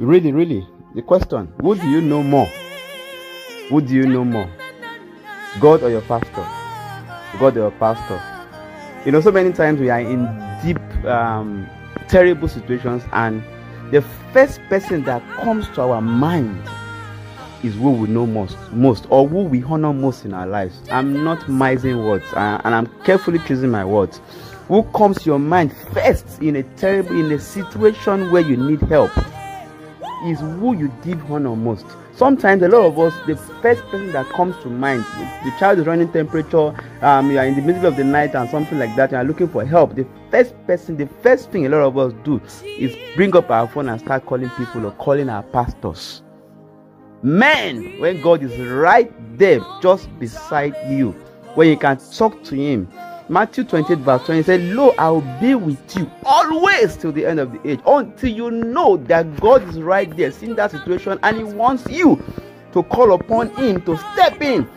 Really, really. The question Who do you know more? Who do you know more? God or your pastor? God or your pastor? You know, so many times we are in deep, um, terrible situations, and the first person that comes to our mind is who we know most, most, or who we honor most in our lives. I'm not mising words, uh, and I'm carefully choosing my words. Who comes to your mind first in a terrible, in a situation where you need help, is who you give honor most. Sometimes a lot of us, the first person that comes to mind, the, child is running temperature, um, you are in the middle of the night and something like that, you are looking for help. The first person, the first thing a lot of us do is bring up our phone and start calling people or calling our pastors. Man, when God is right there, just beside you, when you can talk to Him. Matthew 28, verse 20 said, Lo, I will be with you always till the end of the age, until you know that God is right there, seeing that situation, and He wants you to call upon Him to step in.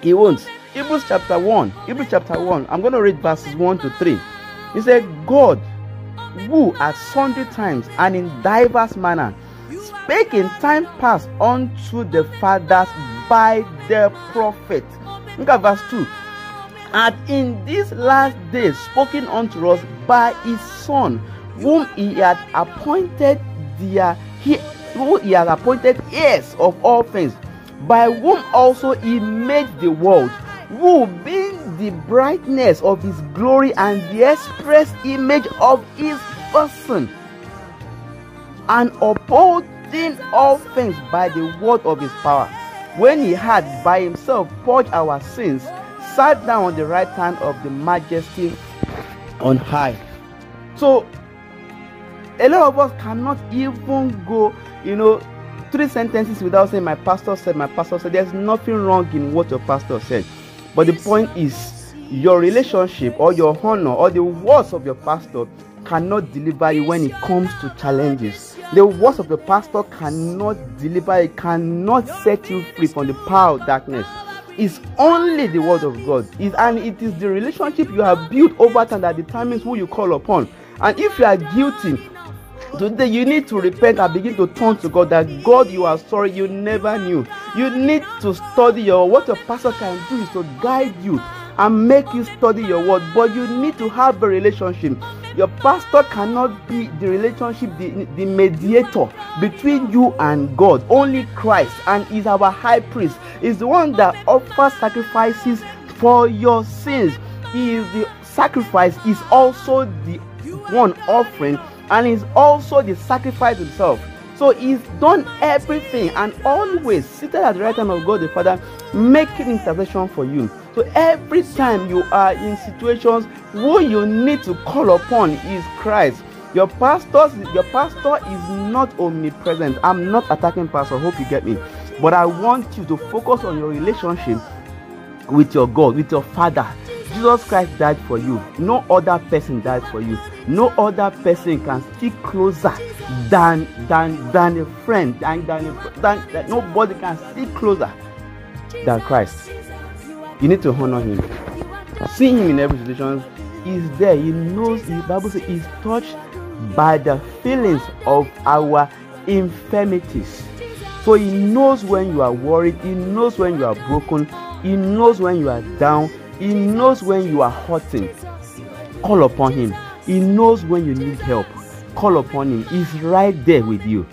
He won't. Hebrews chapter 1, Hebrews chapter 1, I'm going to read verses 1 to 3. He said, God, who at sundry times and in diverse manner spake in time past unto the fathers by the prophet. Look at verse 2. And in these last days spoken unto us by his son, whom he had appointed their he, who he had appointed heirs of all things, by whom also he made the world, who being the brightness of his glory and the express image of his person, and upholding all things by the word of his power, when he had by himself purged our sins, sat down on the right hand of the majesty on high. So, a lot of us cannot even go, you know, three sentences without saying, My pastor said, My pastor said. There's nothing wrong in what your pastor said. But the point is, your relationship or your honor or the words of your pastor cannot deliver you when it comes to challenges. The words of the pastor cannot deliver, it cannot set you free from the power of darkness. It's only the word of God. It's, and it is the relationship you have built over time that determines who you call upon. And if you are guilty, today you need to repent and begin to turn to God that God, you are sorry, you never knew. You need to study your what your pastor can do is to guide you and make you study your word, but you need to have a relationship. Your pastor cannot be the relationship, the, the mediator between you and God. Only Christ, and is our high priest, is the one that offers sacrifices for your sins. He is the sacrifice, is also the one offering, and is also the sacrifice himself. So he's done everything and always seated at the right hand of God the Father, making intercession for you. So every time you are in situations who you need to call upon is Christ. Your pastor, your pastor is not omnipresent. I'm not attacking pastor. Hope you get me. But I want you to focus on your relationship with your God, with your Father. Jesus Christ died for you. No other person died for you. No other person can stick closer than than than a friend. Than, than, than, than nobody can stick closer than Christ. You need to honor him. See him in every situation. He's there. He knows. The Bible says he's touched by the feelings of our infirmities. So he knows when you are worried. He knows when you are broken. He knows when you are down. He knows when you are hurting. Call upon him. He knows when you need help. Call upon him. He's right there with you.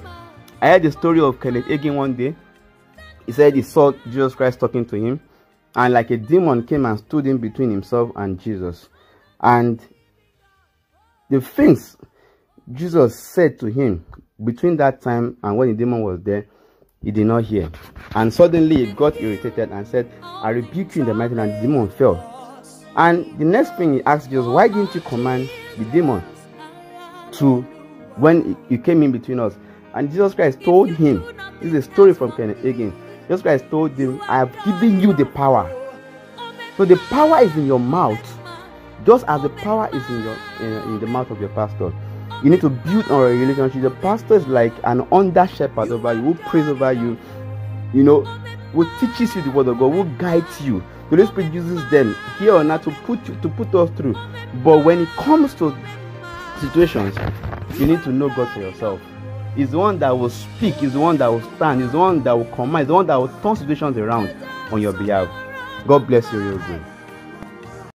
I heard the story of Kenneth Hagin one day. He said he saw Jesus Christ talking to him, and like a demon came and stood in between himself and Jesus. And the things Jesus said to him between that time and when the demon was there, he did not hear. And suddenly he got irritated and said, I rebuke you in the mighty name, and the demon fell. And the next thing he asked Jesus, Why didn't you command the demon to when you came in between us? And Jesus Christ told him, This is a story from Kenneth Hagin. Jesus Christ told him, I have given you the power. So the power is in your mouth, just as the power is in your in, in the mouth of your pastor. You need to build on a relationship. The pastor is like an under shepherd over you, who prays over you, you know, who teaches you the word of God, who guides you. The Holy Spirit uses them here or not to put you to put us through. But when it comes to situations, you need to know God for yourself. is the one that will speak, is the one that will stand, is the one that will command, is the one that will turn situations around on your behalf. God bless you good.